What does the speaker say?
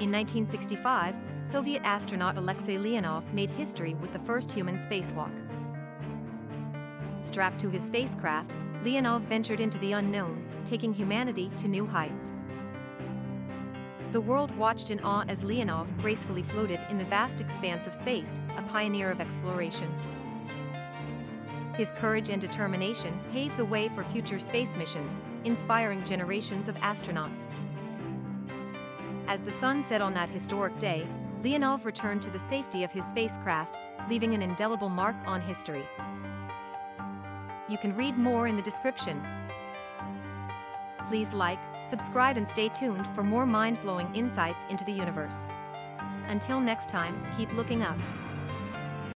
In 1965, Soviet astronaut Alexei Leonov made history with the first human spacewalk. Strapped to his spacecraft, Leonov ventured into the unknown, taking humanity to new heights. The world watched in awe as Leonov gracefully floated in the vast expanse of space, a pioneer of exploration. His courage and determination paved the way for future space missions, inspiring generations of astronauts. As the sun set on that historic day, Leonov returned to the safety of his spacecraft, leaving an indelible mark on history. You can read more in the description. Please like, subscribe and stay tuned for more mind-blowing insights into the universe. Until next time, keep looking up.